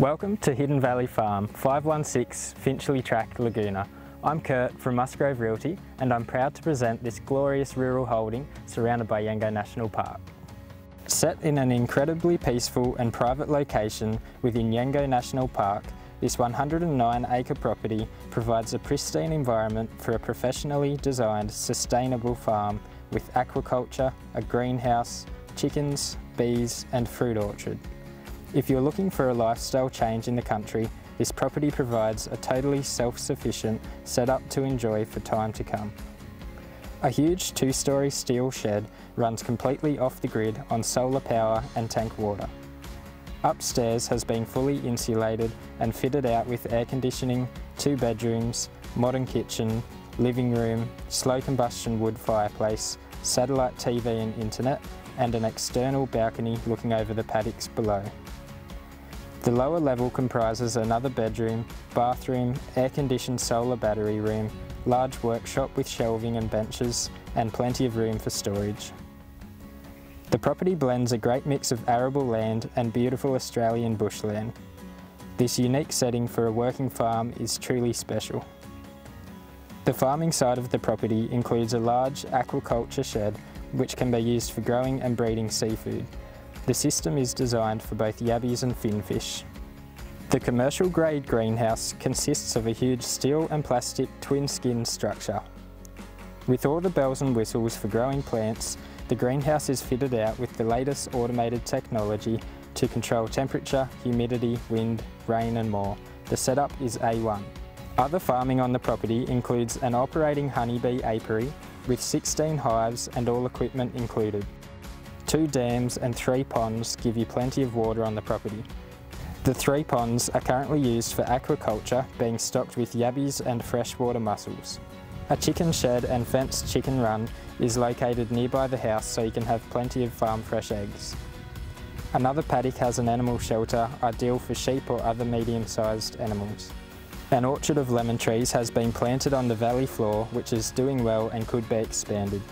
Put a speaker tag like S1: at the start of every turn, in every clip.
S1: Welcome to Hidden Valley Farm, 516 Finchley Track, Laguna. I'm Kurt from Musgrove Realty and I'm proud to present this glorious rural holding surrounded by Yengo National Park. Set in an incredibly peaceful and private location within Yengo National Park, this 109 acre property provides a pristine environment for a professionally designed sustainable farm with aquaculture, a greenhouse, chickens, bees and fruit orchard. If you're looking for a lifestyle change in the country, this property provides a totally self-sufficient setup to enjoy for time to come. A huge two-storey steel shed runs completely off the grid on solar power and tank water. Upstairs has been fully insulated and fitted out with air conditioning, two bedrooms, modern kitchen, living room, slow combustion wood fireplace, satellite TV and internet, and an external balcony looking over the paddocks below. The lower level comprises another bedroom, bathroom, air-conditioned solar battery room, large workshop with shelving and benches, and plenty of room for storage. The property blends a great mix of arable land and beautiful Australian bushland. This unique setting for a working farm is truly special. The farming side of the property includes a large aquaculture shed which can be used for growing and breeding seafood. The system is designed for both yabbies and finfish. The commercial grade greenhouse consists of a huge steel and plastic twin skin structure. With all the bells and whistles for growing plants, the greenhouse is fitted out with the latest automated technology to control temperature, humidity, wind, rain and more. The setup is A1. Other farming on the property includes an operating honeybee apiary with 16 hives and all equipment included. Two dams and three ponds give you plenty of water on the property. The three ponds are currently used for aquaculture, being stocked with yabbies and freshwater mussels. A chicken shed and fenced chicken run is located nearby the house so you can have plenty of farm fresh eggs. Another paddock has an animal shelter ideal for sheep or other medium-sized animals. An orchard of lemon trees has been planted on the valley floor which is doing well and could be expanded.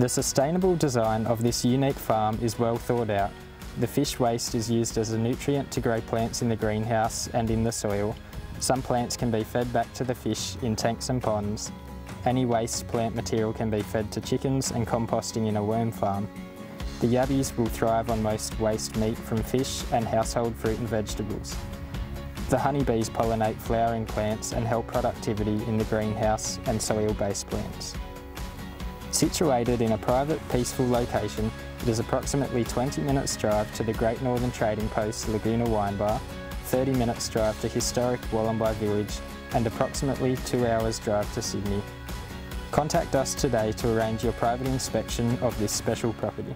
S1: The sustainable design of this unique farm is well thought out. The fish waste is used as a nutrient to grow plants in the greenhouse and in the soil. Some plants can be fed back to the fish in tanks and ponds any waste plant material can be fed to chickens and composting in a worm farm. The yabbies will thrive on most waste meat from fish and household fruit and vegetables. The honeybees pollinate flowering plants and help productivity in the greenhouse and soil-based plants. Situated in a private, peaceful location, it is approximately 20 minutes drive to the Great Northern Trading Post Laguna Wine Bar, 30 minutes drive to historic Wollombi Village and approximately 2 hours drive to Sydney. Contact us today to arrange your private inspection of this special property.